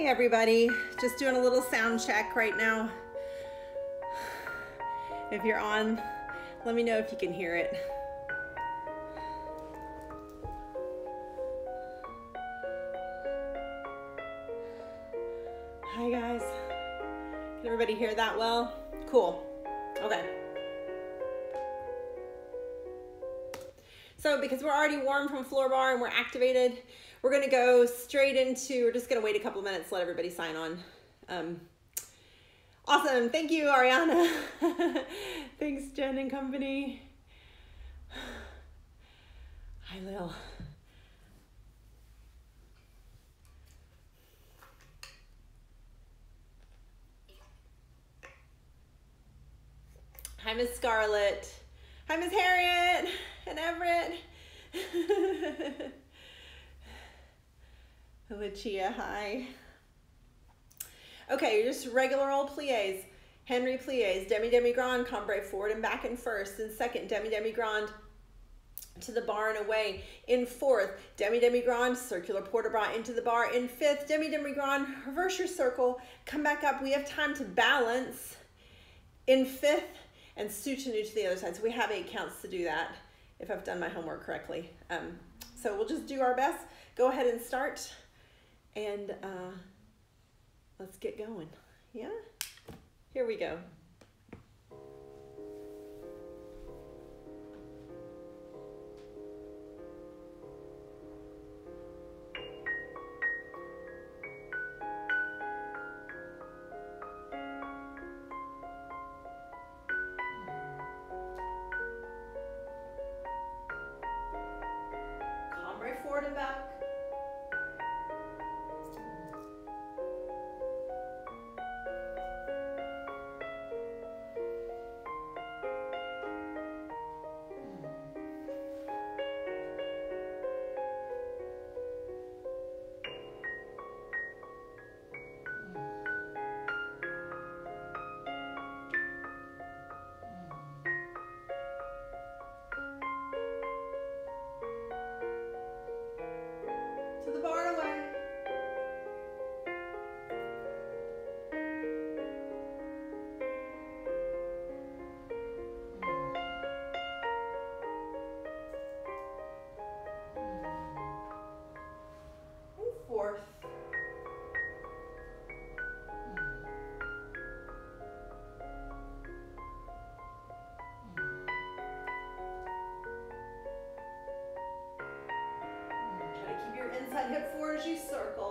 Hey everybody, just doing a little sound check right now. If you're on, let me know if you can hear it. Hi guys. Can everybody hear that well? Cool. Okay. So because we're already warm from floor bar and we're activated, we're gonna go straight into, we're just gonna wait a couple minutes, let everybody sign on. Um, awesome, thank you, Ariana. Thanks, Jen and company. Hi, Lil. Hi, Miss Scarlett. Hi, Miss Harriet and Everett. Lucia, hi. Okay, just regular old plies. Henry plies, demi demi grand, cambre forward and back in first. In second, demi demi grand to the bar and away. In fourth, demi demi grand, circular port de bras into the bar. In fifth, demi demi grand, reverse your circle, come back up. We have time to balance. In fifth, and soutenu to the other side. So we have eight counts to do that if I've done my homework correctly. Um, so we'll just do our best. Go ahead and start and uh, let's get going. Yeah? Here we go. Inside hip forward as you circle.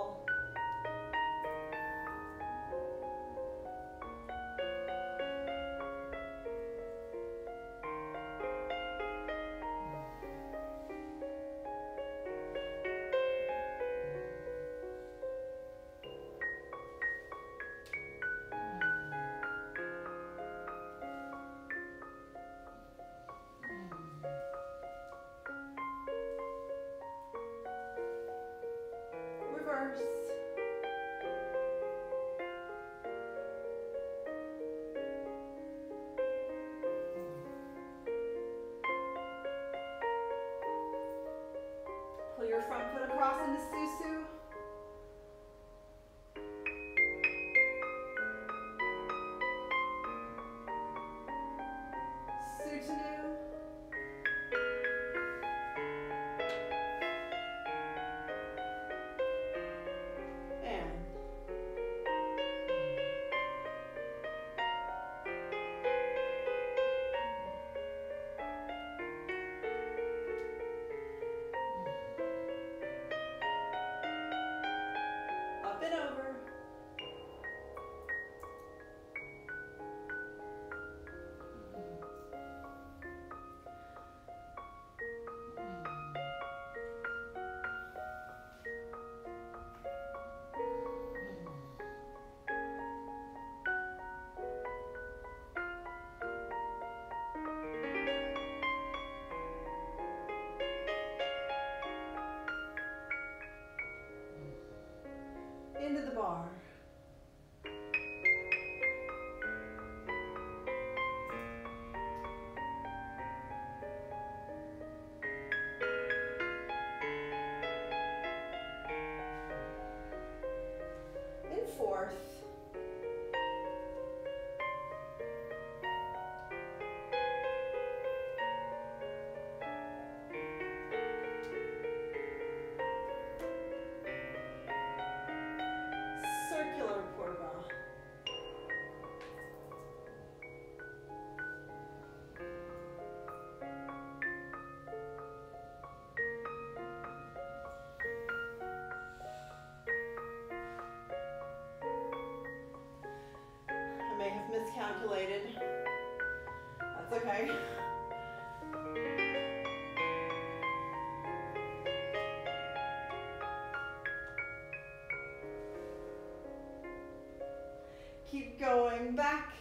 Going back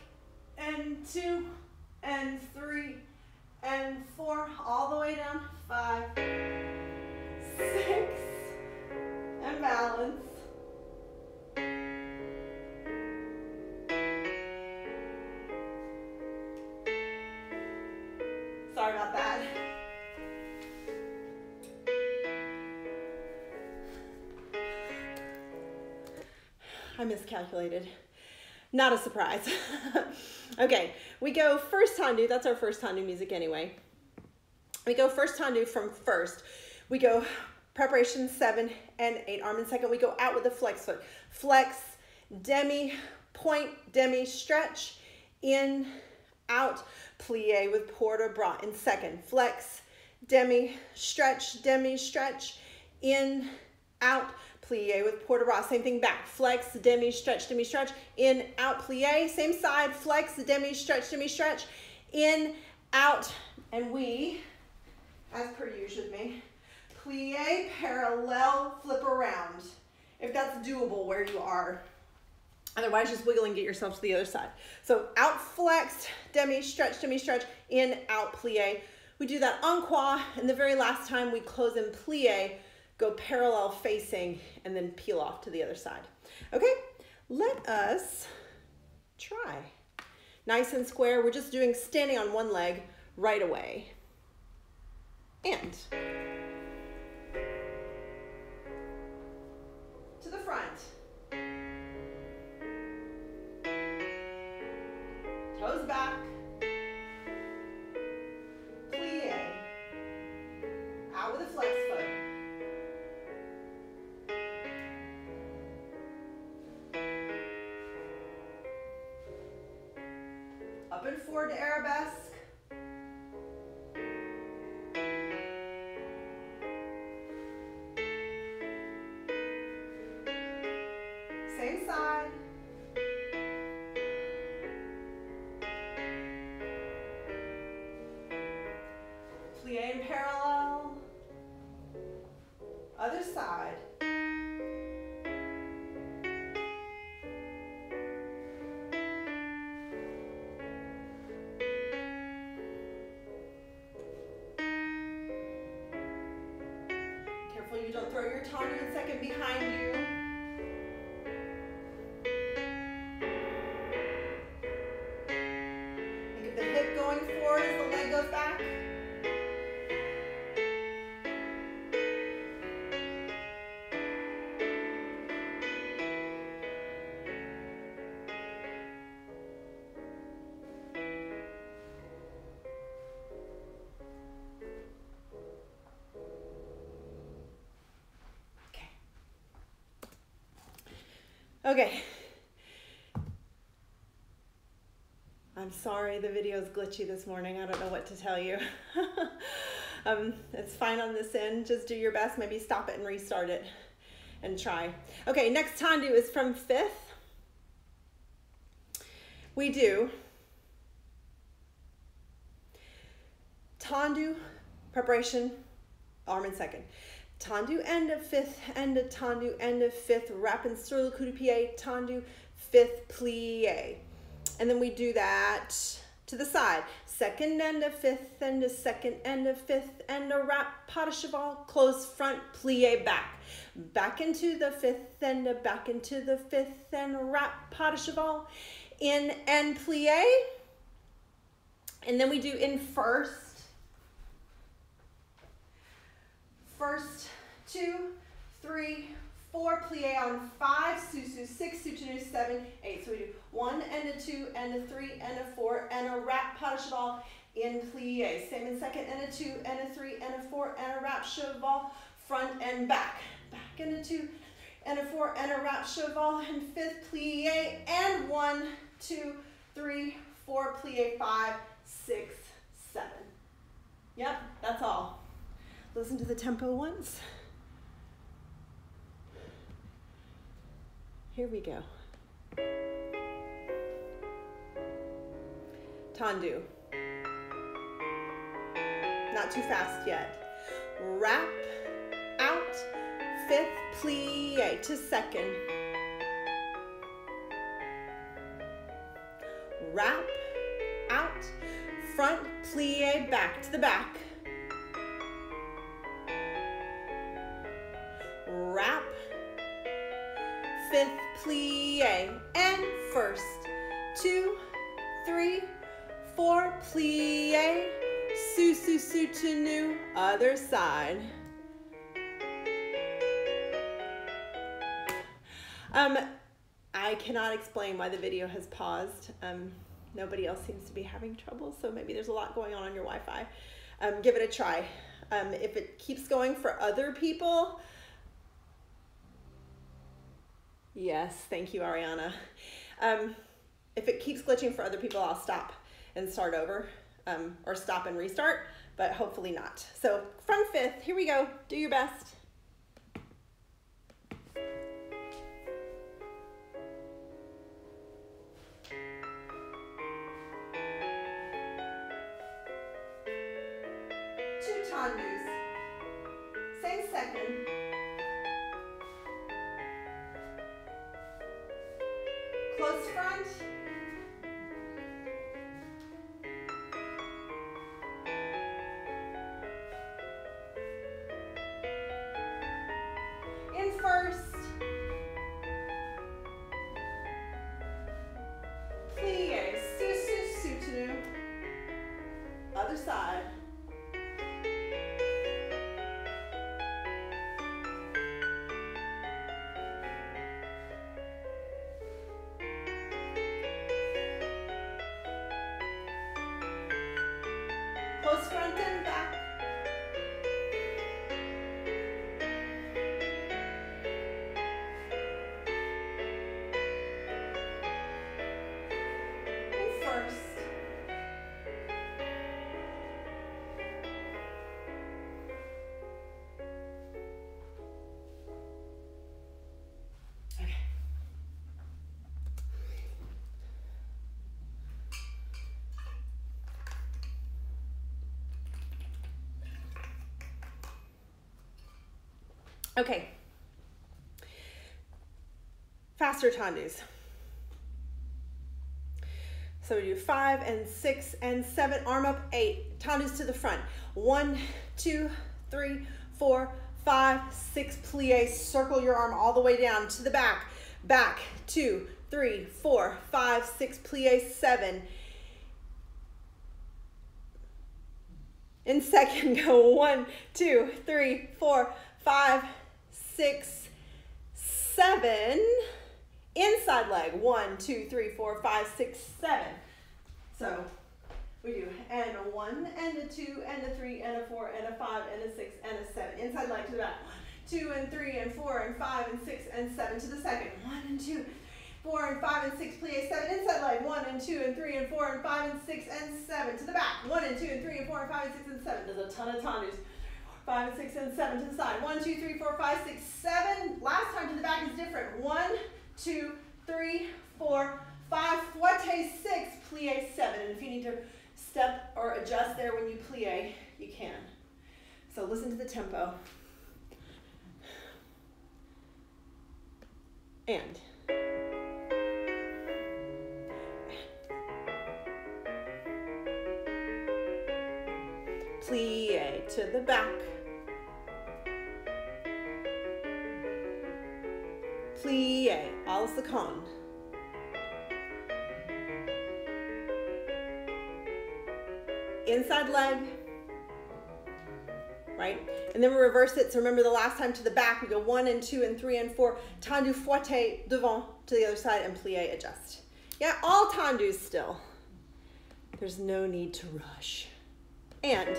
and two and three and four, all the way down. Five, six, and balance. Sorry about that. I miscalculated. Not a surprise. okay, we go first tendu. That's our first tendu music anyway. We go first tendu from first. We go preparation seven and eight arm and second. We go out with the flex foot. Flex, demi, point, demi, stretch, in, out, plie with port de bras in second. Flex, demi, stretch, demi, stretch, in, out, plie with port de bras. Same thing back. Flex, demi, stretch, demi, stretch, in, out, plie. Same side. Flex, demi, stretch, demi, stretch, in, out, and we, as per usual with me, plie, parallel, flip around. If that's doable where you are. Otherwise, just wiggle and get yourself to the other side. So out flexed, demi, stretch, demi, stretch, in, out, plie. We do that en croix, and the very last time we close in plie, go parallel facing, and then peel off to the other side. Okay, let us try. Nice and square, we're just doing standing on one leg right away. And Up and forward to arabesque. Tendu and second behind you. Okay. I'm sorry the video is glitchy this morning. I don't know what to tell you. um, it's fine on this end. Just do your best. Maybe stop it and restart it and try. Okay, next tendu is from fifth. We do tendu, preparation, arm in second. Tendu, end of fifth, end of tendu, end of fifth, rapid sur le coup de pied, tendu, fifth plie. And then we do that to the side. Second end of fifth, end of second end of fifth, end of wrap, pas de cheval, close front, plie back. Back into the fifth end, of back into the fifth and wrap, pas de cheval, in and plie. And then we do in first. First, two, three, four, plie on five, sous-sus, six, soutenu, seven, eight. So we do one and a two and a three and a four and a wrap pas de cheval in plie. Same in second and a two and a three and a four and a wrap cheval front and back. Back and a two and a four and a wrap cheval in fifth plie and one, two, three, four, plie, five, six, seven. Yep, that's all. Listen to the tempo once. Here we go. Tendu. Not too fast yet. Wrap out, fifth plie to second. Wrap out, front plie back to the back. Wrap, fifth plie, and first, two, three, four, plie, su, su, su, to other side. Um, I cannot explain why the video has paused. Um, nobody else seems to be having trouble, so maybe there's a lot going on on your Wi-Fi. Um, give it a try. Um, if it keeps going for other people, yes, thank you, Ariana. Um, if it keeps glitching for other people, I'll stop and start over, um, or stop and restart, but hopefully not. So from fifth, here we go. Do your best. Okay. Faster tendus. So we do five and six and seven, arm up, eight. Tendus to the front. One, two, three, four, five, six, plie. Circle your arm all the way down to the back. Back, two, three, four, five, six, plie, seven. In second, go one, two, three, four, five, six, seven. Inside leg, one, two, three, four, five, six, seven. So we do and a one, and a two, and a three, and a four, and a five, and a six, and a seven. Inside leg to the back. One, two, and three, and four, and five, and six, and seven to the second. One and two, four, and five, and six, plie, seven. Inside leg, one, and two, and three, and four, and five, and six, and seven to the back. One and two, and three, and four, and five, and six, and seven. There's a ton of tendus five, six, and seven to the side. One, two, three, four, five, six, seven. Last time to the back is different. One, two, three, four, five, fouette, six, plie, seven. And if you need to step or adjust there when you plie, you can. So listen to the tempo. And. Plie to the back. Plie, a la seconde. Inside leg. right? And then we reverse it. So remember the last time to the back, we go one and two and three and four. Tendu fouette devant to the other side and plie adjust. Yeah, all tendus still. There's no need to rush. And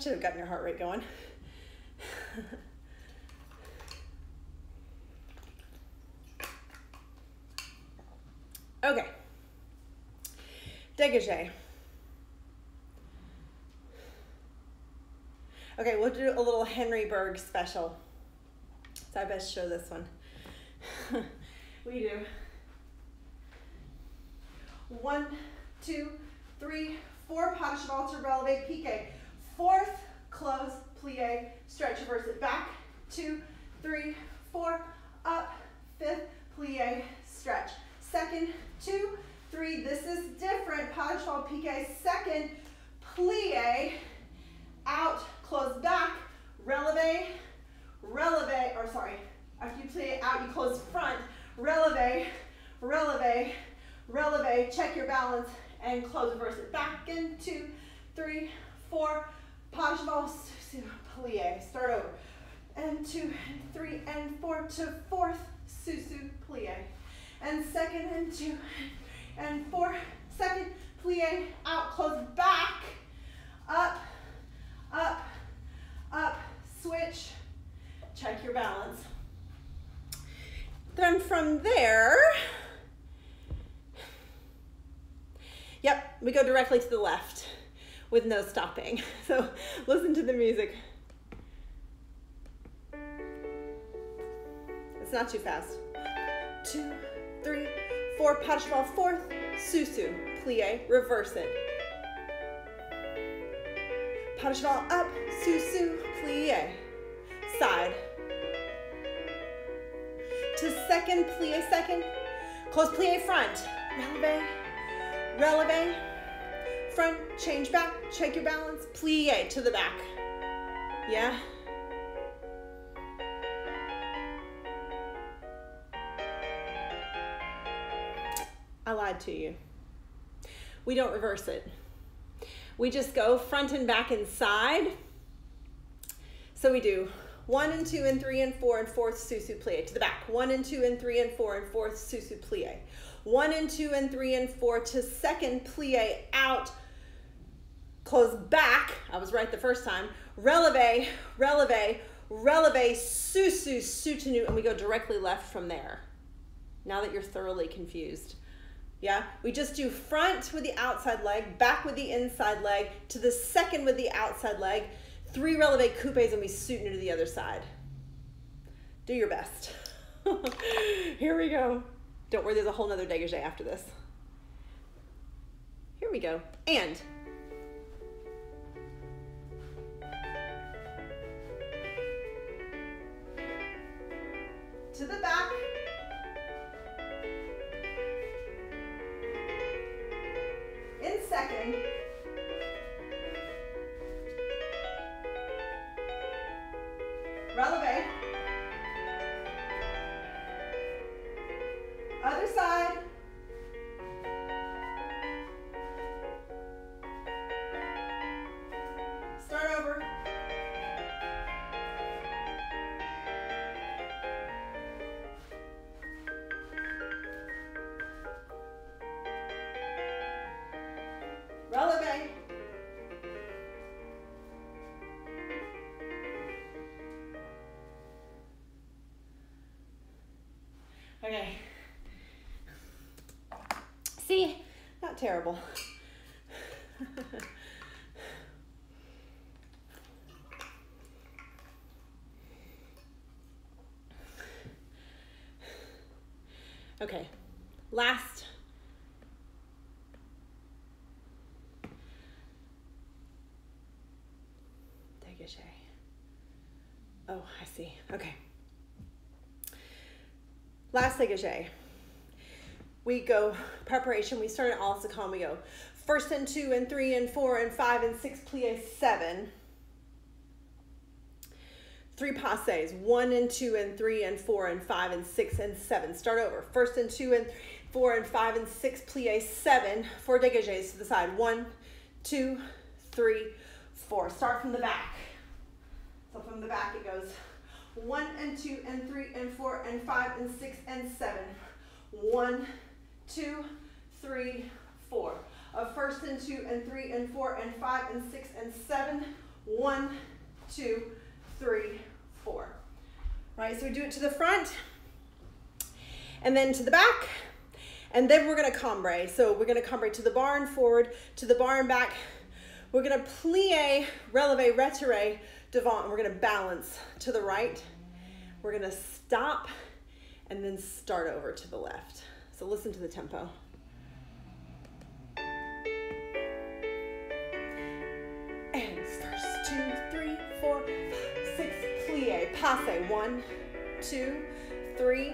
Should have gotten your heart rate going. okay. Dégagé. Okay, we'll do a little Henry Berg special. So I best show this one. we do. One, two, three, four, cheval to releve, pique. Fourth, close, plie, stretch, reverse it back. Two, three, four, up, fifth, plie, stretch. Second, two, three, this is different, pas pique. Second, plie, out, close back, releve, releve, or sorry, after you plie out, you close front, releve, releve, releve, check your balance, and close, reverse it back in two, three, four, cheval, plie, start over, and two, and three, and four to fourth, sous-sus, plie, and second, and two, and four, second, plie, out, close back, up, up, up, switch, check your balance. Then from there, yep, we go directly to the left with no stopping. So listen to the music. It's not too fast. Two, three, four, pas de cheval, fourth, sous-sus, plie, reverse it. Pas de cheval up, sous-sus, plie, side. To second, plie second, close plie front, releve, releve, front, change back, check your balance, plie to the back. Yeah? I lied to you. We don't reverse it. We just go front and back and side. So we do one and two and three and four and fourth sous-sus plie to the back. One and two and three and four and fourth sous-sus plie. One and two and three and four to second plie out. Close back. I was right the first time. Releve, releve, releve, sous-sus, soutenu, and we go directly left from there. Now that you're thoroughly confused. Yeah, we just do front with the outside leg, back with the inside leg, to the second with the outside leg, three releve coupes, and we soutenu to the other side. Do your best. Here we go. Don't worry, there's a whole nother dégagé after this. Here we go. And. To the back. In second. Releve. Terrible. okay, last. Oh, I see. Okay. Last dégagé we go preparation. We start at Al-Sakam. We go first and two and three and four and five and six plie seven. Three passes, one and two and three and four and five and six and seven. Start over. First and two and four and five and six plie seven. Four dégagés to the side. One, two, three, four. Start from the back. So from the back it goes one and two and three and four and five and six and seven. One, two, three, four. A first and two and three and four and five and six and seven. One, two, three, four. Right, so we do it to the front and then to the back. And then we're gonna cambre. So we're gonna cambre to the bar and forward, to the bar and back. We're gonna plie, releve, retire, devant, and we're gonna balance to the right. We're gonna stop and then start over to the left. So listen to the tempo. And first, two, three, four, five, six, plie, passe, one, two, three,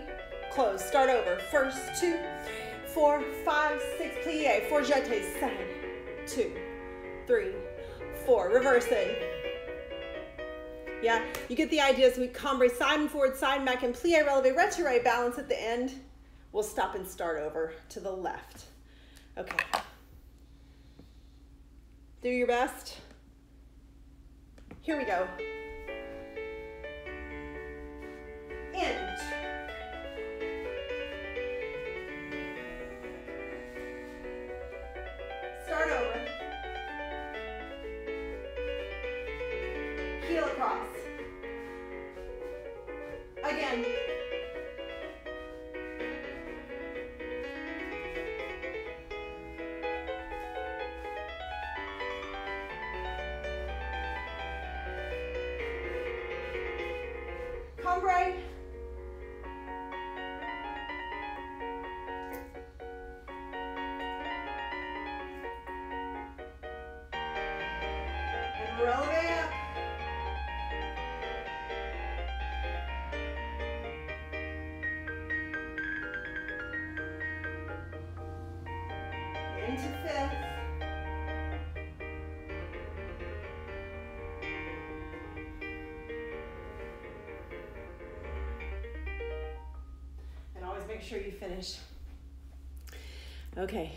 close, start over. First, two, three, four, five, six, plie, four jetés, seven, two, three, four, reverse it. Yeah, you get the idea. So we cambre side and forward, side and back, and plie, releve, retire, balance at the end. We'll stop and start over to the left. Okay. Do your best. Here we go. Sure you finish. Okay.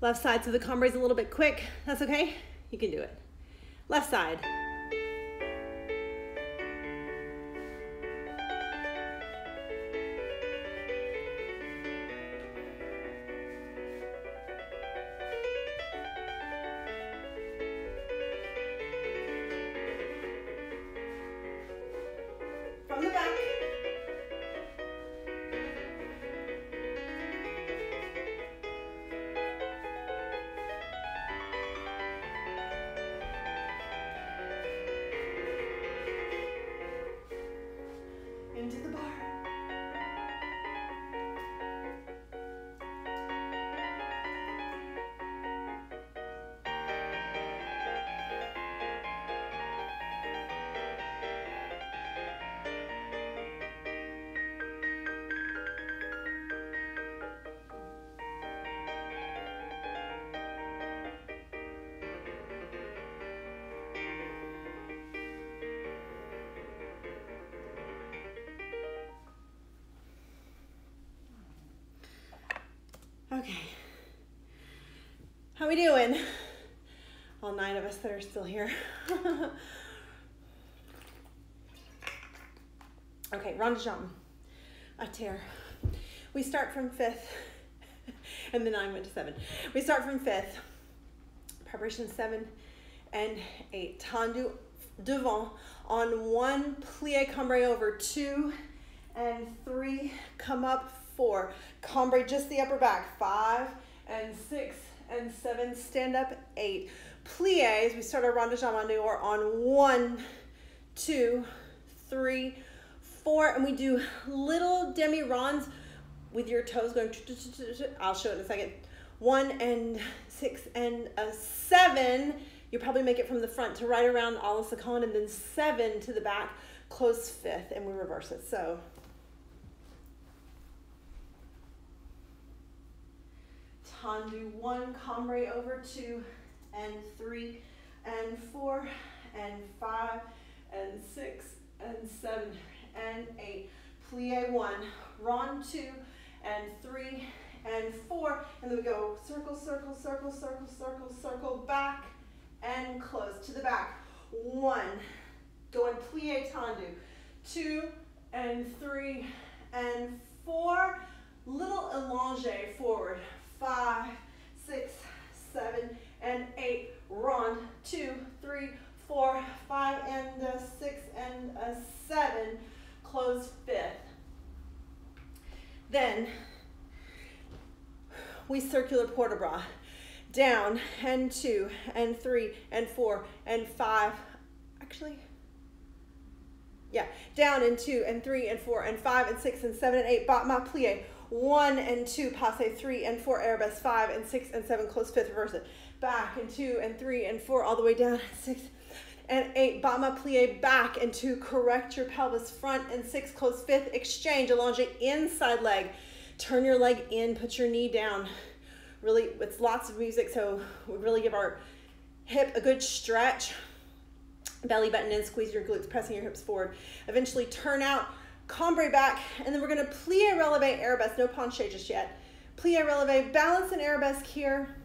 Left side, so the cambre is a little bit quick. That's okay. You can do it. Left side. We doing? All nine of us that are still here. okay, rond de jambe, a terre. We start from fifth, and then nine went to seven. We start from fifth. Preparation seven and eight. Tendu devant on one, plie cambre over two and three, come up four. Cambre just the upper back, five and six and seven, stand up eight. Plies, we start our rond de jambe maneuver on one, two, three, four, and we do little demi ronds with your toes going, I'll show it in a second. One and six and a seven. You probably make it from the front to right around a la and then seven to the back, close fifth, and we reverse it. So tendu one, cambre over two and three and four and five and six and seven and eight. Plie one, rond two and three and four, and then we go circle, circle, circle, circle, circle, circle, back and close to the back. One, go and plie tendu. Two and three and four, little allonge forward. Five, six, seven, and eight. Rond, two, three, four, five, and a six, and a seven. Close fifth. Then we circular port de bras. Down, and two, and three, and four, and five. Actually, yeah, down and two, and three, and four, and five, and six, and seven, and eight. Battement plie. One and two, passe three and four, arabesque five and six and seven, close fifth, reverse it. Back and two and three and four, all the way down, six and eight, battement plie back and two, correct your pelvis, front and six, close fifth, exchange, allonge inside leg. Turn your leg in, put your knee down. Really, it's lots of music, so we really give our hip a good stretch. Belly button in, squeeze your glutes, pressing your hips forward. Eventually turn out, cambre back, and then we're gonna plie releve arabesque, no penché just yet. Plie releve, balance and arabesque here.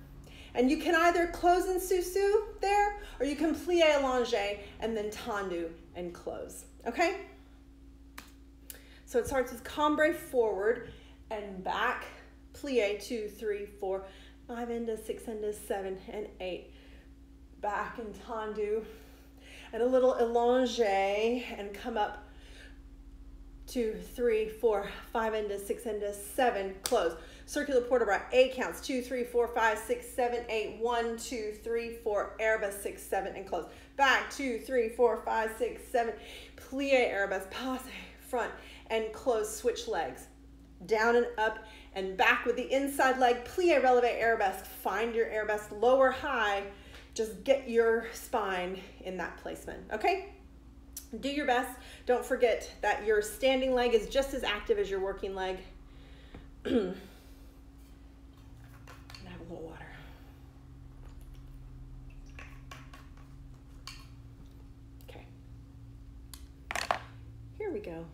And you can either close in sous-sus there, or you can plie allonge and then tendu and close, okay? So it starts with cambre forward and back, plie two, three, four, five into six into seven and eight. Back and tendu, and a little allonge and come up two, three, four, five into six into seven, close. Circular port de bras, eight counts, two, three, four, five, six, seven, eight, one, two, three, four, arabesque, six, seven, and close. Back, two, three, four, five, six, seven, plie arabesque, passe, front, and close, switch legs. Down and up and back with the inside leg, plie releve arabesque, find your arabesque, lower high, just get your spine in that placement, okay? Do your best. Don't forget that your standing leg is just as active as your working leg. And have a little water. Okay. Here we go.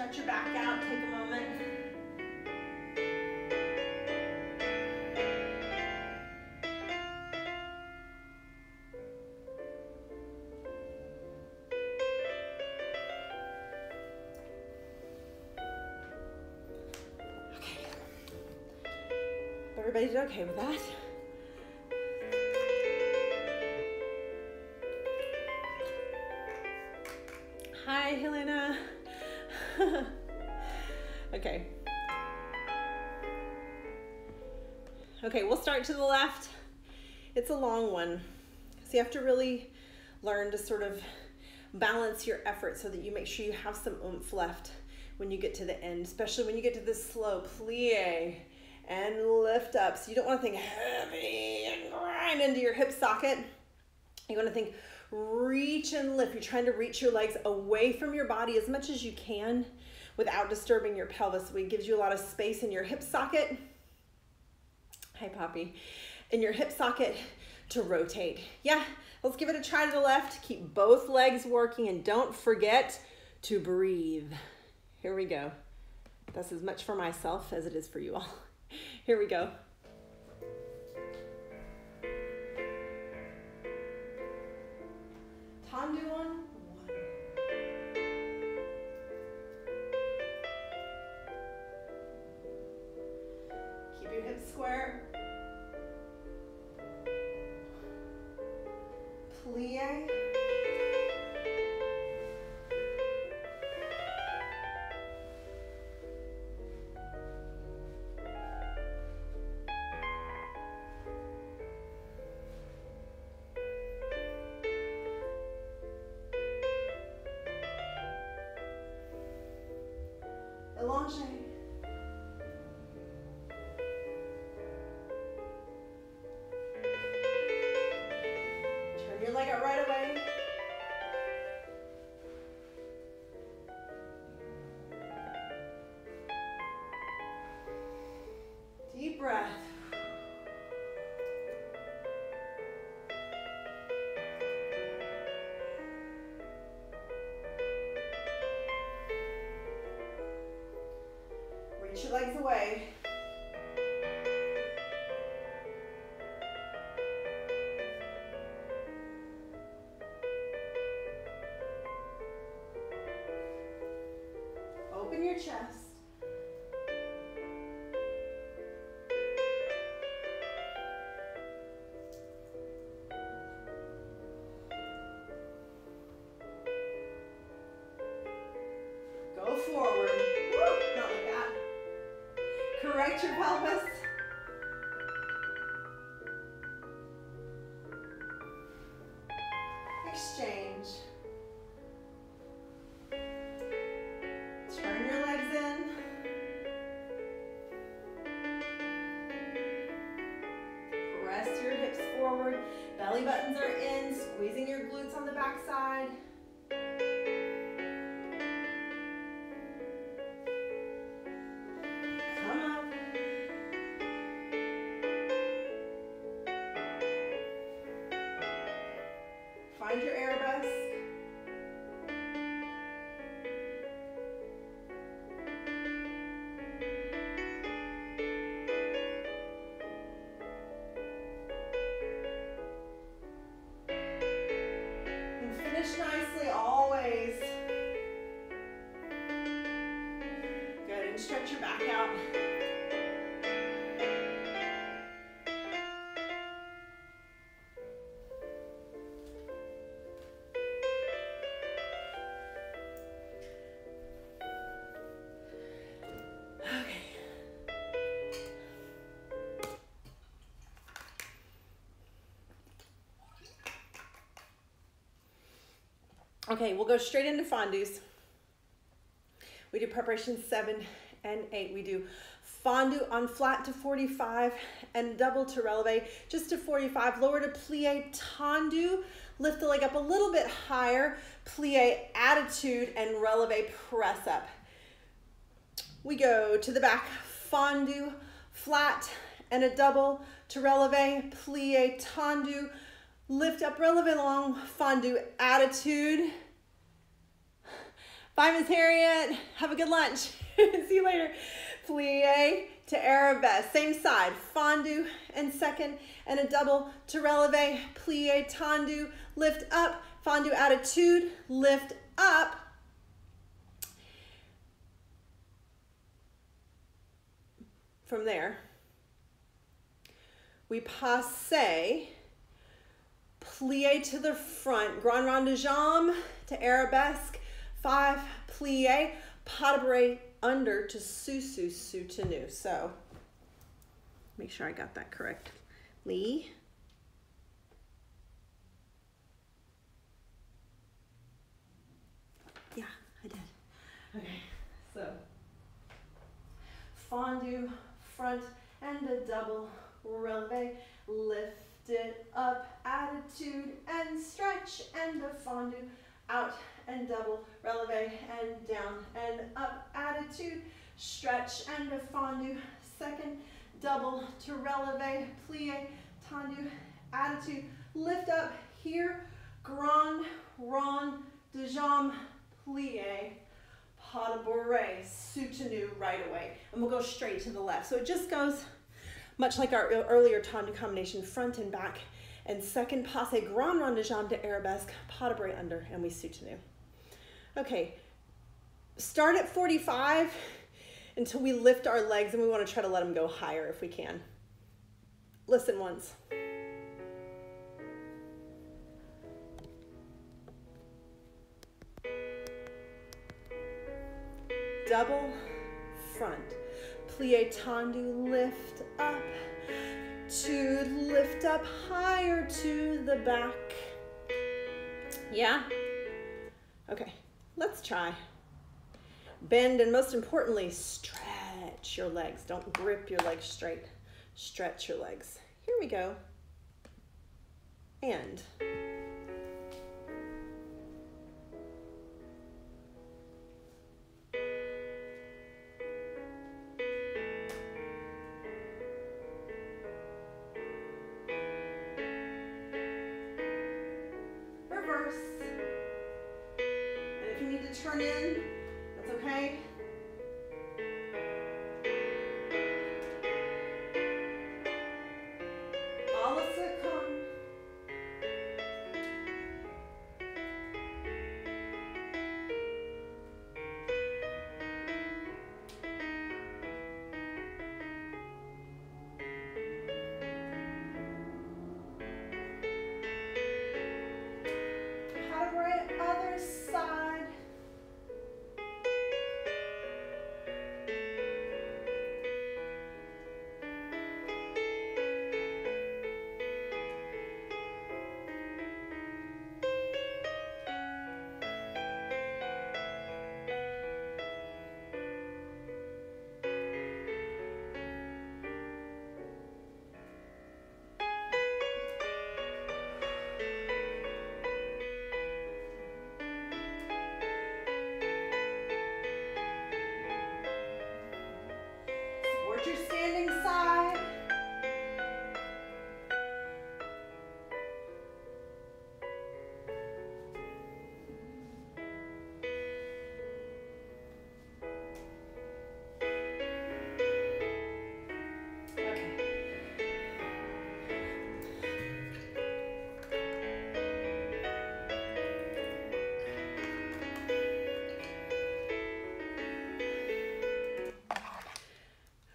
Shut your back out. Take a moment. Okay. Everybody did okay with that? To the left. It's a long one. So you have to really learn to sort of balance your effort so that you make sure you have some oomph left when you get to the end, especially when you get to this slow plie and lift up. So you don't want to think heavy and grind into your hip socket. You want to think reach and lift. You're trying to reach your legs away from your body as much as you can without disturbing your pelvis. So it gives you a lot of space in your hip socket. Hi, Poppy. In your hip socket to rotate. Yeah, let's give it a try to the left. Keep both legs working and don't forget to breathe. Here we go. That's as much for myself as it is for you all. Here we go. Tendu Your legs away. Okay, we'll go straight into fondus. We do preparation seven and eight. We do fondu on flat to 45 and double to releve just to 45. Lower to plie tendu. Lift the leg up a little bit higher. Plie attitude and releve press up. We go to the back, fondu, flat, and a double to releve, plie tendu. Lift up, releve long, fondu attitude. Bye, Miss Harriet. Have a good lunch. See you later. Plie to arabesque. Same side. Fondu and second and a double to releve. Plie tendu. Lift up. Fondu attitude. Lift up. From there, we passe plie to the front, grand rond de jambe to arabesque, five, plie, pas de bourrée under to sous-sus soutenu. So make sure I got that correct. Lee. Yeah, I did. Okay, so fondu, front and a double releve, lift it up, attitude and stretch and a fondu, out and double, releve and down and up, attitude, stretch and a fondu, second, double to releve, plie, tendu, attitude, lift up here, grand, rond, de jambe, plie, pas de bourrée, soutenu right away. And we'll go straight to the left. So it just goes much like our earlier tendu combination, front and back. And second passe grand rond de jambe to arabesque, pas de bourrée under, and we soutenu. Okay, start at 45 until we lift our legs and we want to try to let them go higher if we can. Listen once. Double front. Plie tendu, lift up to lift up higher to the back. Yeah? Okay, let's try. Bend and most importantly, stretch your legs. Don't grip your legs straight. Stretch your legs. Here we go. And.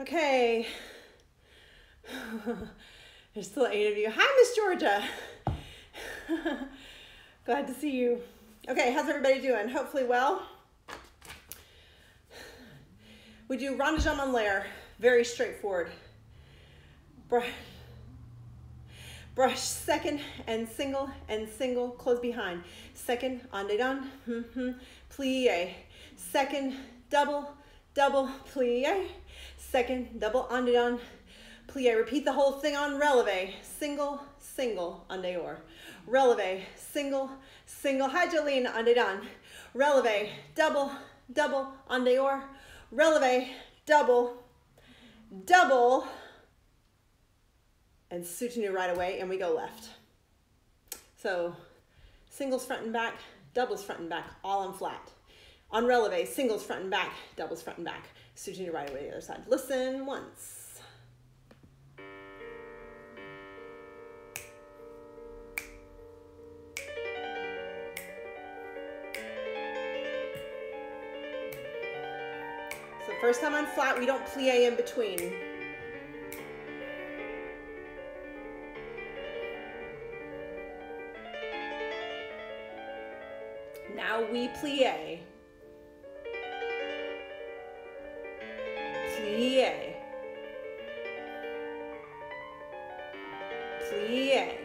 Okay. There's still eight of you. Hi, Miss Georgia. Glad to see you. Okay, how's everybody doing? Hopefully well. We do jambe en l'air. Very straightforward. Brush, brush second and single and single, close behind. Second, on de mm-hmm, plie. Second, double, double, plie. Second, double, en dedans, plie. Repeat the whole thing on releve. Single, single, en dehors. Releve, single, single. En dedans. Releve, double, double, en dehors. Releve, double, double, and soutenu right away, and we go left. So singles front and back, doubles front and back, all on flat. On releve, singles front and back, doubles front and back. Soutenu ride away the other side. Listen once. So first time on flat, we don't plie in between. Now we plie. Plie. Plie.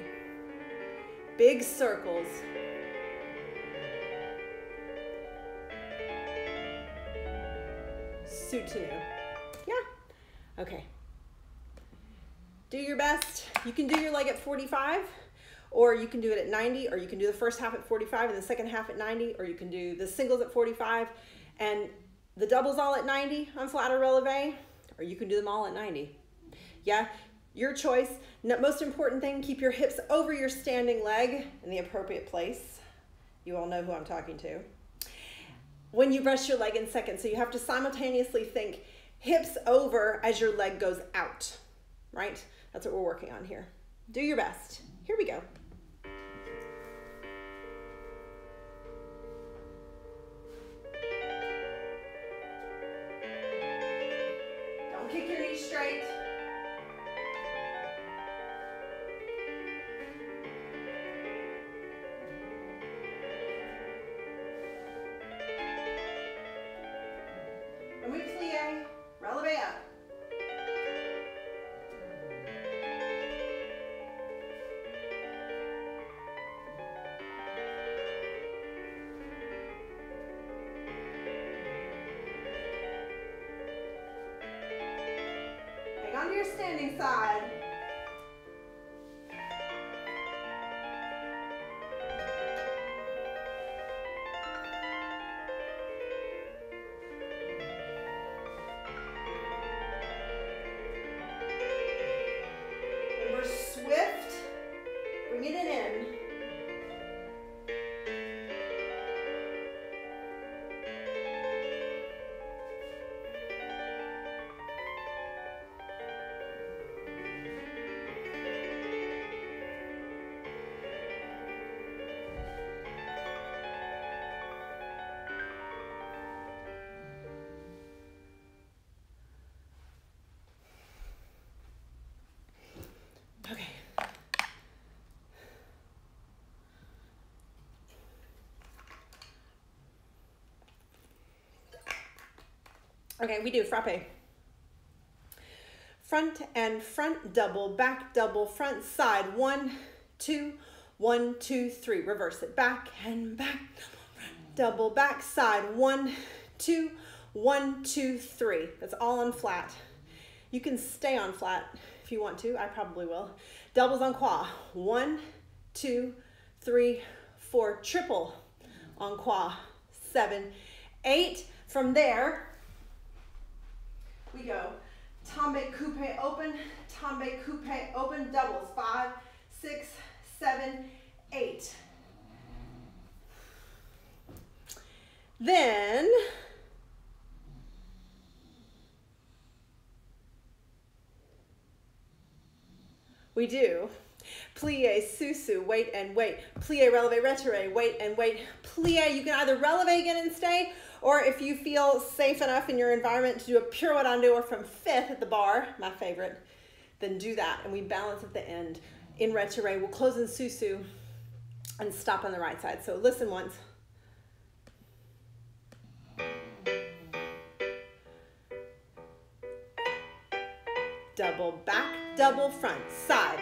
Big circles. Soutenu. Yeah. Okay. Do your best. You can do your leg at 45 or you can do it at 90 or you can do the first half at 45 and the second half at 90 or you can do the singles at 45 and the doubles all at 90 on flat or releve or you can do them all at 90 yeah your choice. Most important thing keep your hips over your standing leg in the appropriate place. You all know who i'm talking to. When you brush your leg in second so you have to simultaneously think hips over as your leg goes out right? That's what we're working on here. Do your best. Here we go Okay, we do frappe. Front and front double, back double, front side. One, two, one, two, three. Reverse it. Back and back, double, back side. One, two, one, two, three. That's all on flat. You can stay on flat if you want to. I probably will. Doubles en croix. One, two, three, four. Triple en croix. Seven, eight. From there, we go tombe coupe open, tombe coupe open, doubles. Five, six, seven, eight. Then we do plie, sous-sus, wait and wait, plie, releve, retire, wait and wait, plie. You can either releve again and stay, or if you feel safe enough in your environment to do a pirouette en dehors from fifth at the bar, my favorite, then do that. And we balance at the end in retire. We'll close in sous-sus and stop on the right side. So listen once. Double back, double front, side.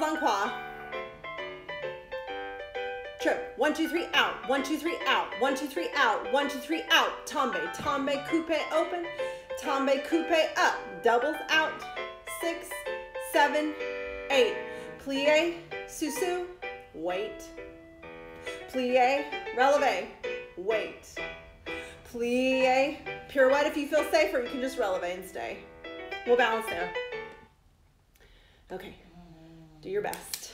Croix. Trip, one, two, three, out, one, two, three, out, one, two, three, out, one, two, three, out, tombe, tombe, coupe, open, tombe, coupe, up, doubles out, six, seven, eight, plie, sous wait, plie, releve, wait, plie, pirouette. If you feel safer, you can just releve and stay. We'll balance there. Okay, do your best.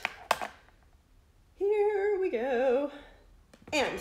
Here we go. And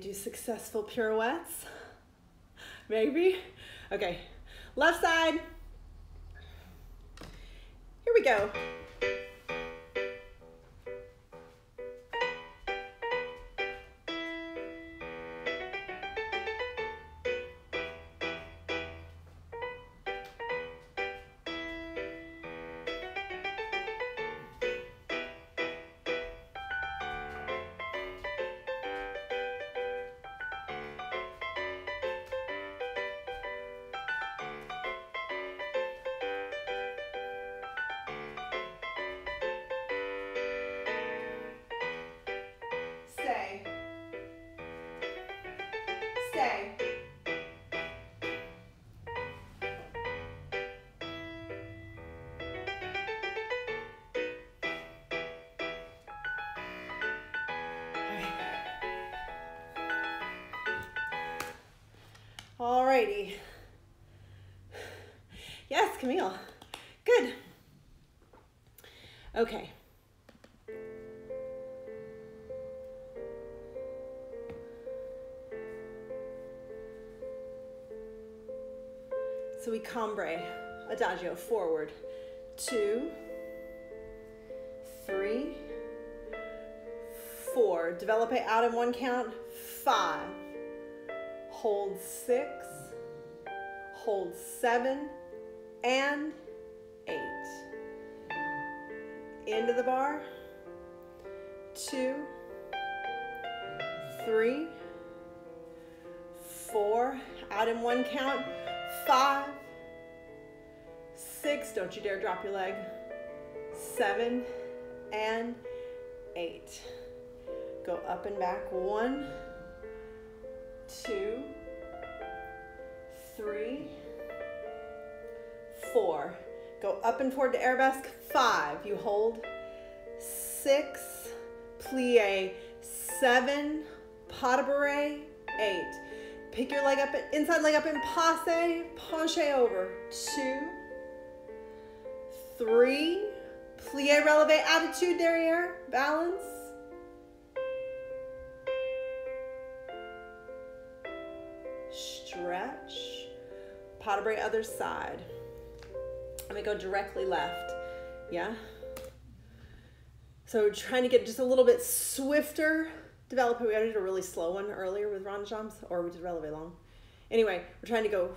do successful pirouettes? Maybe? Okay, left side. Stay. Alrighty. Yes, Camille. Good. Okay. So we cambre, adagio, forward, two, three, four. Develop it out in one count, five. Hold six, hold seven, and eight. Into the bar, two, three, four, out in one count, five, six, don't you dare drop your leg, seven, and eight. Go up and back, one, two, three, four. Go up and forward to arabesque, five. You hold, six, plie, seven, pas de bourrée, eight. Pick your leg up, inside leg up and passe, penche over. Two, three, plie, releve, attitude derriere, balance. Stretch, pas de other side. I'm gonna go directly left, yeah? So trying to get just a little bit swifter developpe. We did a really slow one earlier with jumps, or we did releve long. Anyway, we're trying to go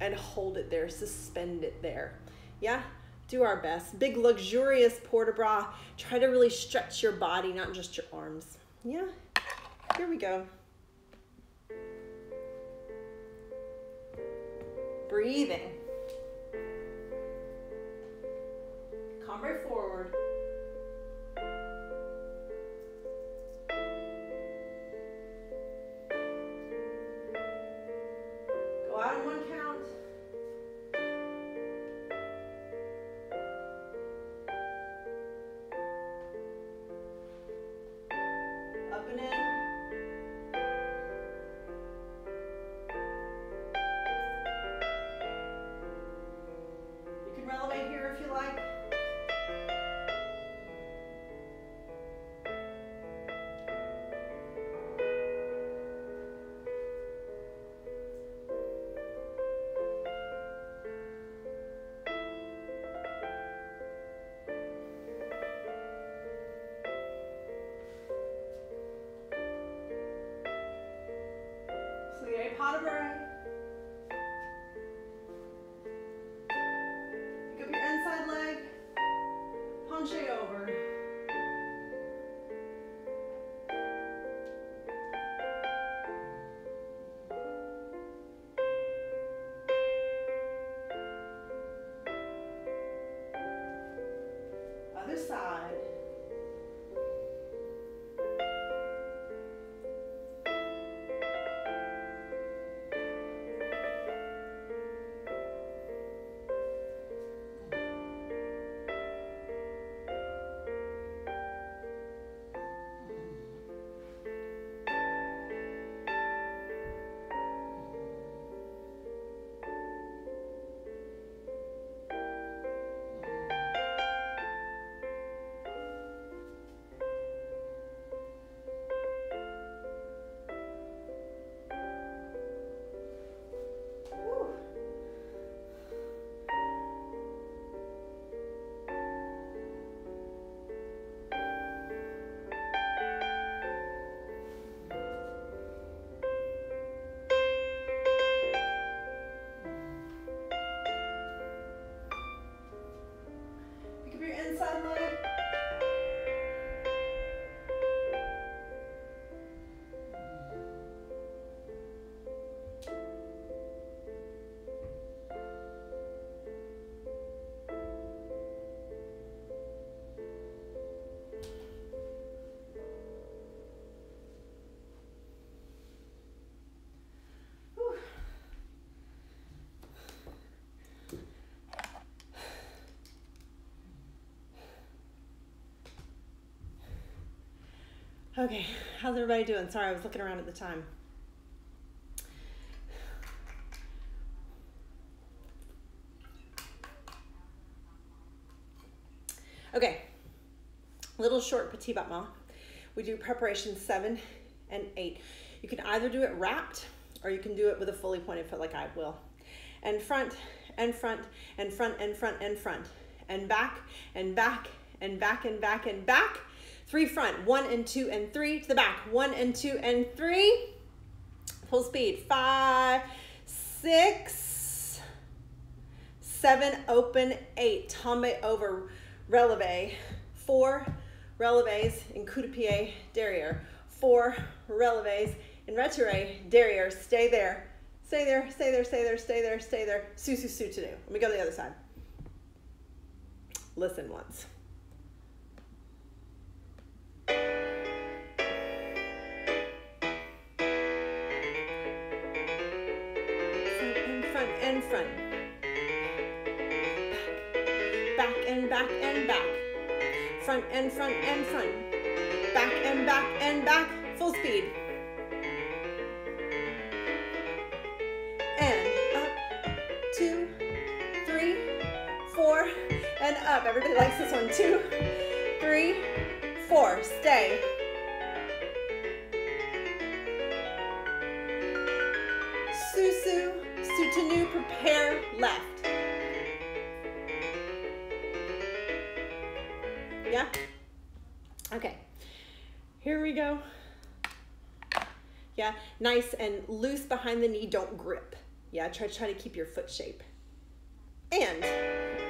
and hold it there, suspend it there. Yeah, do our best. Big luxurious port de bras. Try to really stretch your body, not just your arms. Yeah, here we go. Breathing. Cambre forward. other side. Okay, how's everybody doing? Sorry, I was looking around at the time. Okay, little short petit battement. We do preparation seven and eight. You can either do it wrapped or you can do it with a fully pointed foot like I will. And front, and front, and front, and front, and front, and back, and back, and back, and back, and back. Three front, one and two and three. To the back, one and two and three. Full speed, five, six, seven, open, eight, tombe over, releve, four releves in coup de pied derriere, four releves in retiré derriere, stay there, stay there, stay there, stay there, stay there, stay there, su su su to do. Let me go to the other side. Listen once. Front and front and front. Back, back and back and back. Front and front and front. Back and back and back. Full speed. And up, two, three, four, and up. Everybody likes this one. Two, three, four. Stay. Sous-sus, soutenu, prepare left. Yeah? Okay. Here we go. Yeah, nice and loose behind the knee, don't grip. Yeah, try try to keep your foot shape. And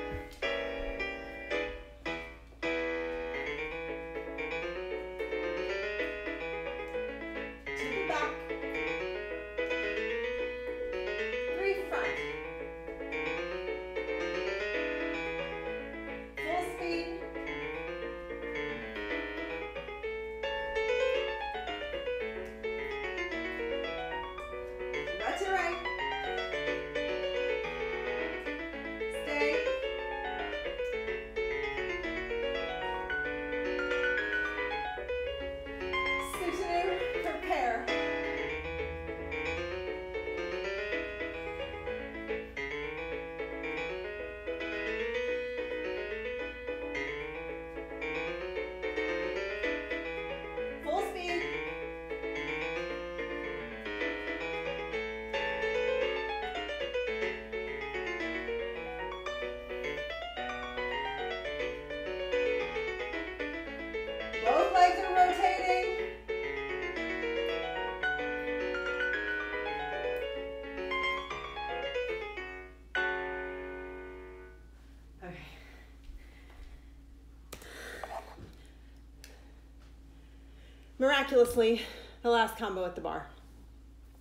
Miraculously, the last combo at the bar.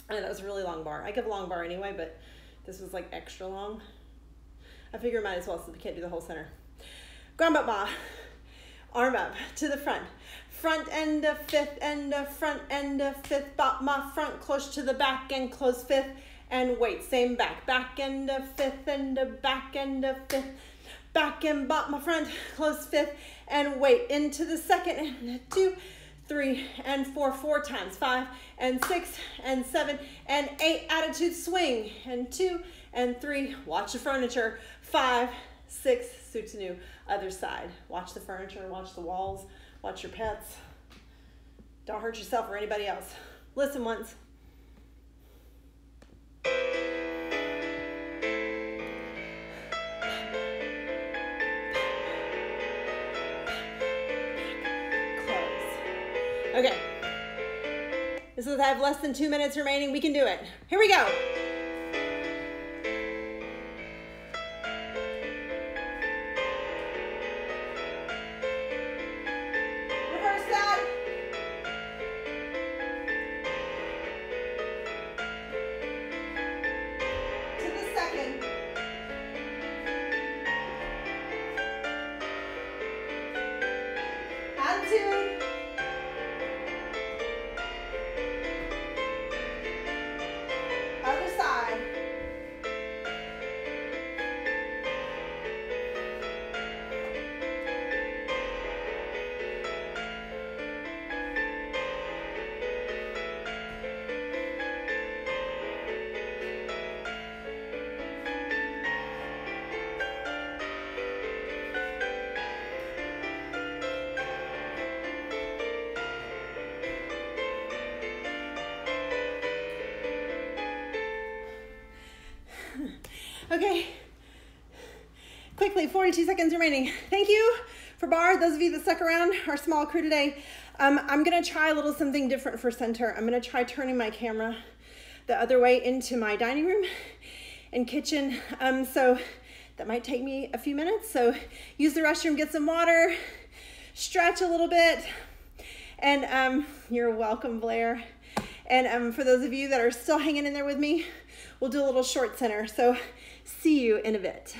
That was a really long bar. I give a long bar anyway, but this was like extra long. I figure I might as well since we can't do the whole center. Grand ba. Arm up to the front. Front end of fifth end of front end of fifth bot ma front close to the back and close fifth and wait. Same back. Back end of fifth end of back end of fifth. Back and bot my front close fifth and wait into the second and two three and four four times five and six and seven and eight. Attitude swing and two and three. Watch the furniture. Five six soutenu other side. Watch the furniture. Watch the walls. Watch your pets. Don't hurt yourself or anybody else. Listen once this is I have less than two minutes remaining. We can do it. Here we go 42 seconds remaining. Thank you for bar. Those of you that stuck around, our small crew today. Um, I'm gonna try a little something different for center. I'm gonna try turning my camera the other way into my dining room and kitchen. Um, so that might take me a few minutes. So use the restroom, get some water, stretch a little bit. And um, you're welcome, Blair. And um, for those of you that are still hanging in there with me, we'll do a little short center. So see you in a bit.